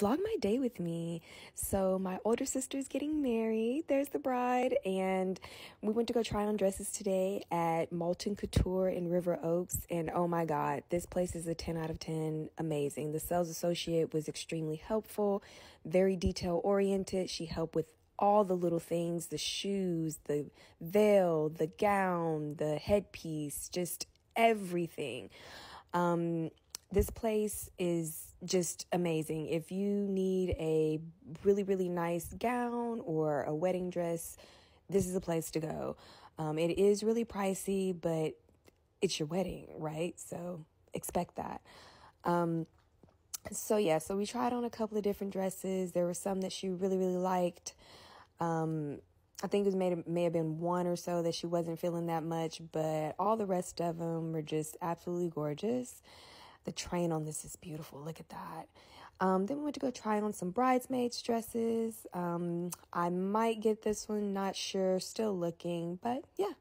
vlog my day with me. So my older sister's getting married. There's the bride. And we went to go try on dresses today at Malton Couture in River Oaks. And oh my God, this place is a 10 out of 10. Amazing. The sales associate was extremely helpful, very detail oriented. She helped with all the little things, the shoes, the veil, the gown, the headpiece, just everything. Um, this place is just amazing. If you need a really, really nice gown or a wedding dress, this is a place to go. Um, it is really pricey, but it's your wedding, right? So expect that. Um, so yeah, so we tried on a couple of different dresses. There were some that she really, really liked. Um, I think it may may have been one or so that she wasn't feeling that much, but all the rest of them were just absolutely gorgeous. The train on this is beautiful. Look at that. Um, then we went to go try on some bridesmaids dresses. Um, I might get this one, not sure, still looking, but yeah,